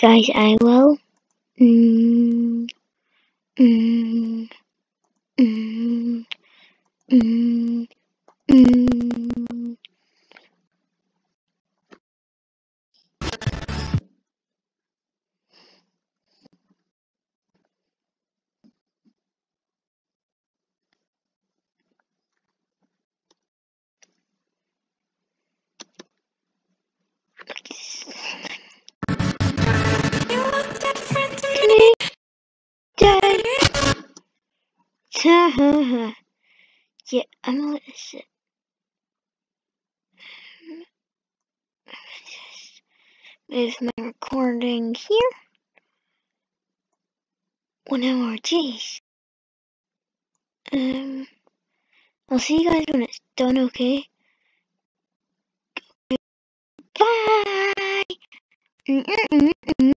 guys, I will. Mm, mm, mm, mm, mm. Yeah, I'm gonna let this move my recording here. One hour, jeez. Um, I'll see you guys when it's done, okay? Bye! Mm-mm-mm-mm. Mm-mm-mm-mm.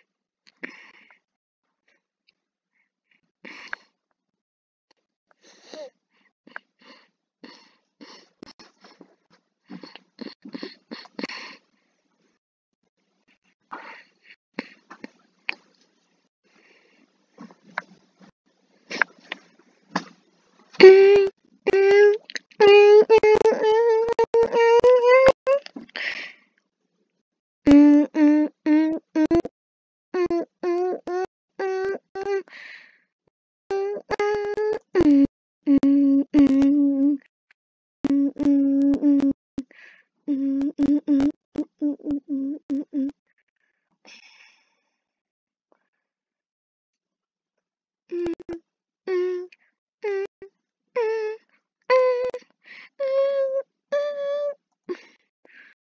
Mm-mm.